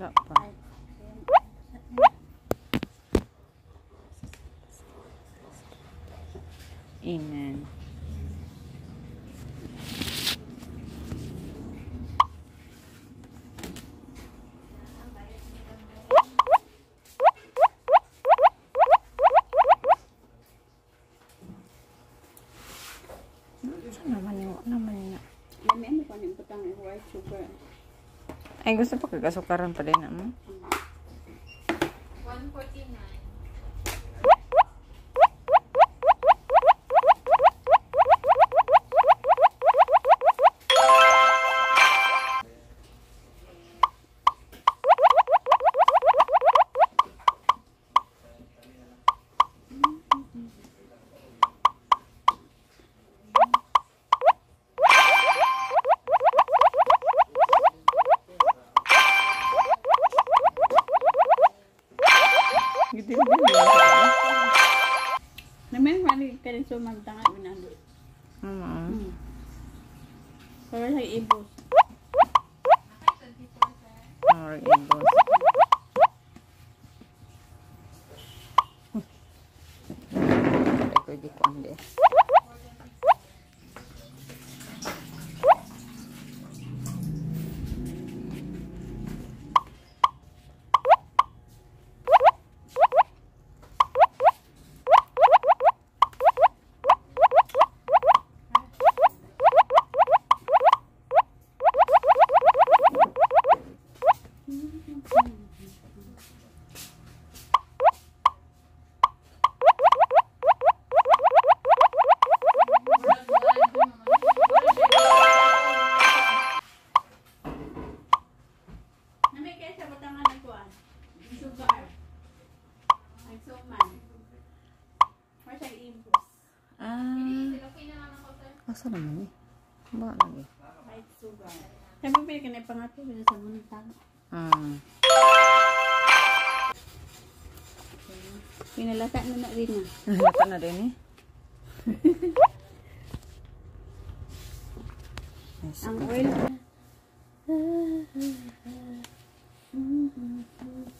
lợn vào vâng. Amen. Sana naman yung, naman niya. May meron pa niyong patang ihuway sugar. Ay, gusto pa kagasukaran pa din mo? 149. มันไม่ใช่อินพุต Sugar. Nagsuman. Para sa ibos. Ah, Okay na lang ako, sir. asa naman eh? Ba lagi? White sugar. Sabi mo pinag na pangato bila sa mga tao. Hmm. Pinalata na na rin na. Nalata na din eh. Ang oil. Mata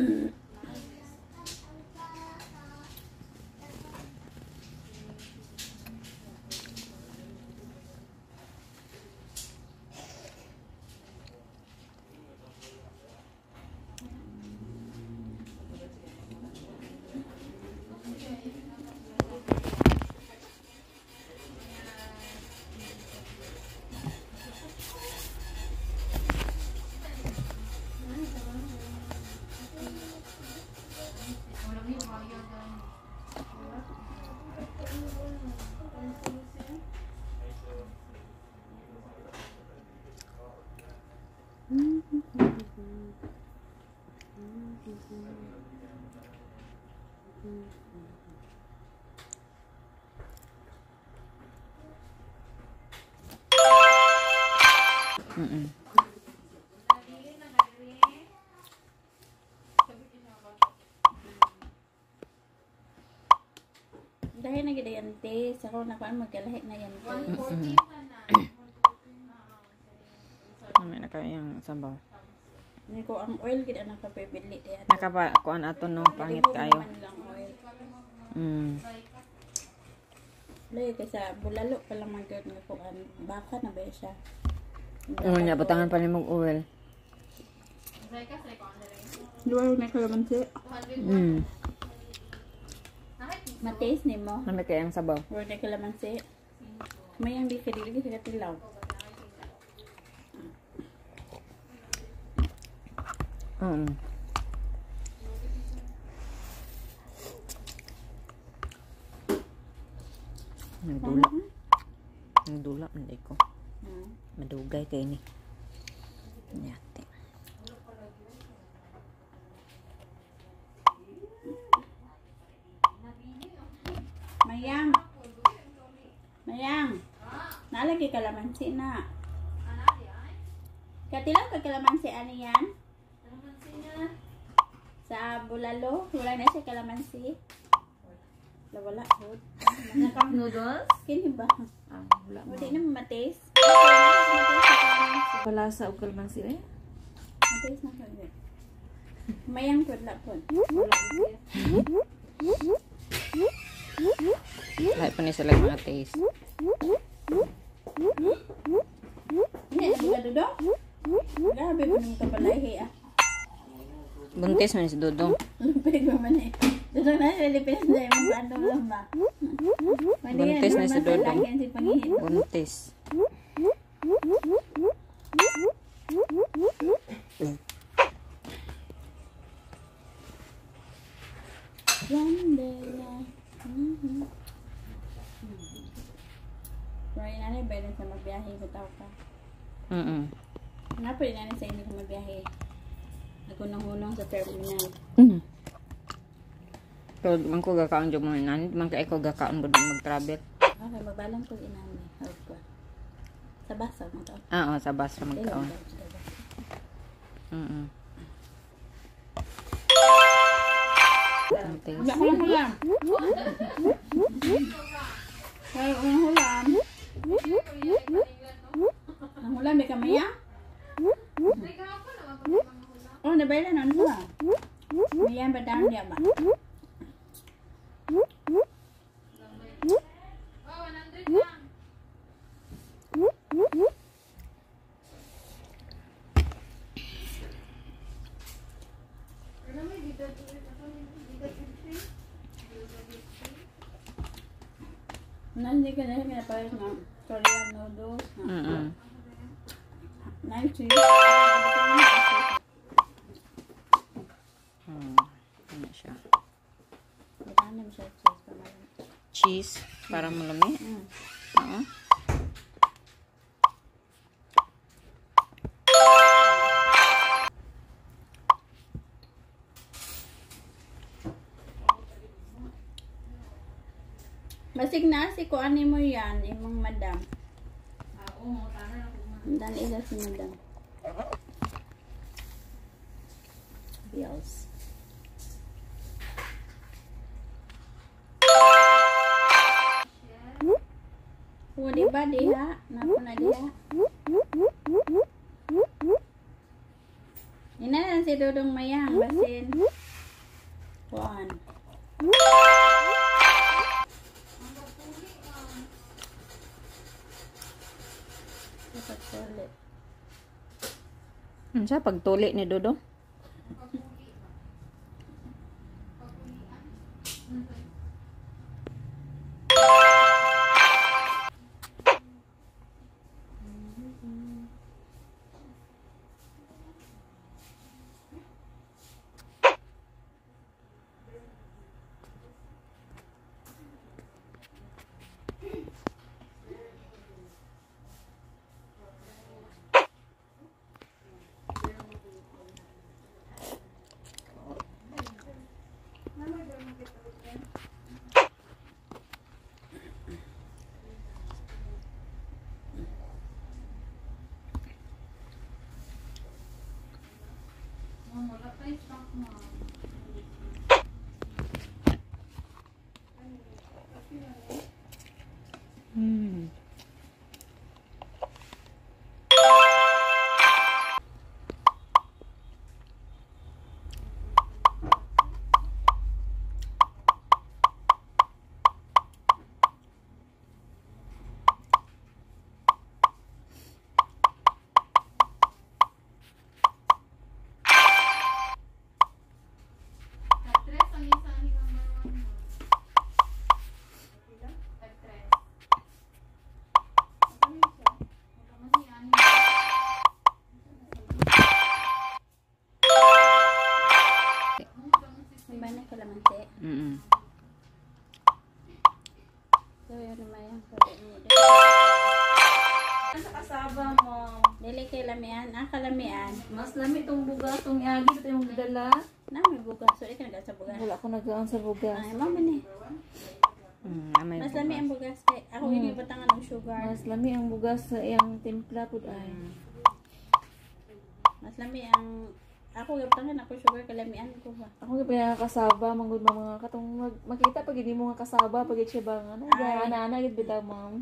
mm -hmm. Mm-mm. Dahil na gida yan, te. Sa ko na kuan magkalahi na yan, te. 140 pa na. May naka yung sabaw. Hindi ko ang oil gid ang kapibili te. Nakapa kuan ato no pangit kayo. Mm. Layo kay sa bulalo pa lang man gyud nga kuan. Baka na ba siya? Ano niya butangan pa ni mong oil. Ko. Luwag na kalamansi. 200 Mm. Nakit, Mataste ni mo. Ano kaya ang sabaw? Luwag na kalamansi. May ang di ka dili sa Mm. Medulap. Medulap ko. Medugai kay ini. Nyati. Mayang. Mayang. Nalagi kalamansi na. Katilang kalamansi ano yan? Ha? sa bulalo. Wala na siya kalamansi. Wala wala. Mga noodles. Kini ba? Ah, wala. Wala na matis. Wala sa ukol man sila. Matis na kalye. Mayang pod la pod. Lahat pa ni sila mga taste. Ini ada duduk. Dah habis minum kepala hei ah. Buntis man si Dudong. Lupig mo man eh. Dodo na sila lipis na yung mga ano lang ba? Buntis na si Panginoon. Buntis. Pero yung nanay ba yun sa magbiyahe sa tao ka? Mm. Nga pa rin nanay sa hindi ka magbiyahe. Ako nang hunong sa terminal. Mm. Pero man ko gakaon jud mo nan, man kay ko gakaon gud mag-travel. Okay, magbalang ko inani. Help ko. Sa basa mo to. Ah, oh, sa bus ra Dili, magkaon. sa basa. Mm. Ang taste. Wala ko lang. Wala ko ulit. Nandiyan ka na pinapalit ng Korean noodles. Mm. Nice cheese. Hmm. Cheese para malami. Mm. Oo. Basig na si ko ani mo yan, imong madam. Oo, ako. Dan isa si madam. Bills. Ba diha? Napo na diha? Tingnan na si Dudong Mayang. Basin. One. Ano siya? Pagtuli ni Dodo? Dili kay lamian. Ah, kalamian. Mas lami itong bugas, itong iagi sa yung dala. Na, may bugas. So, ikaw nagat sa bugas. Wala ko nagaan sa bugas. Ay, mama ni. Mm, Mas lami ang bugas. Kay, ako Hmm. hindi batangan ng sugar. Mas lami ang bugas sa iyang timpla pud ay. Mas lami ang... Ako, gabatangan ako sugar. Kalamian ko ba? Ako yung pinakasaba, manggod mga mga katong mag, makita pag hindi mo nga kasaba, pag siya ba nga, ano, Ay. ana, ana, gid bitaw, ma'am.